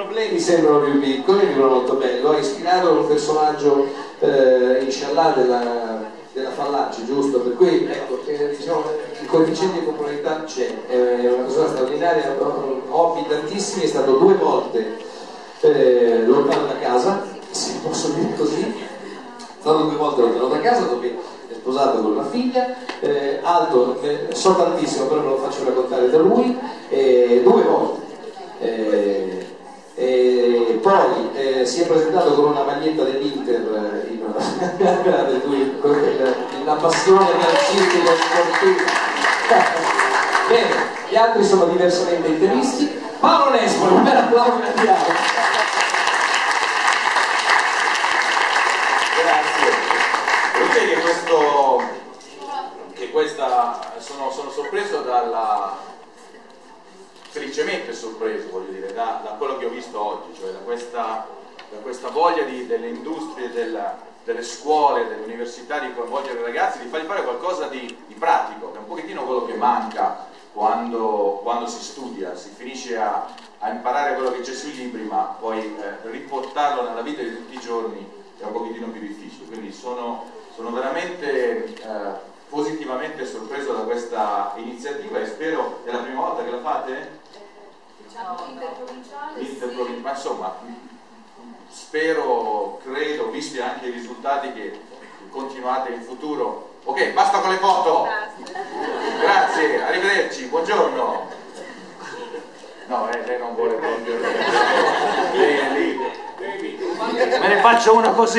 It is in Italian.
problemi sembrano più piccoli, è molto bello, ha ispirato un personaggio eh, inshallah della, della Fallaci, giusto? Per cui ecco, eh, diciamo, il coefficiente di popolarità c'è, è una persona straordinaria, hobby tantissimi, è stato due volte eh, lontano da casa, se posso dire così, è stato due volte lontano da casa dove è sposato con una figlia, eh, alto, eh, so tantissimo però me lo faccio raccontare da lui, eh, due volte. Eh, e poi eh, si è presentato con una maglietta dell'Inter eh, per cui la passione calcistica sportiva. Bene, gli altri sono diversamente interisti. Paolo Nespoli, un bel applauso andiamo grazie. Che questo che questa sono, sono sorpreso dalla felicemente sorpreso, voglio dire, da, da, quello che ho visto oggi, cioè da questa, da questa voglia di, delle industrie, della, delle scuole, delle università di coinvolgere i ragazzi, di fargli fare qualcosa di, di pratico, che è un pochettino quello che manca quando, quando si studia, si finisce a, a, imparare quello che c'è sui libri, ma poi eh, riportarlo nella vita di tutti i giorni è un pochettino più difficile. Quindi sono, sono veramente eh, positivamente sorpreso da questa iniziativa e spero, è la prima volta fate? Diciamo interprovinciale, Interprovin sì. ma insomma spero, credo, visti anche i risultati che continuate in futuro. Ok, basta con le foto! Grazie, arrivederci, buongiorno! No, eh, lei non vuole lì. Me ne faccio una così.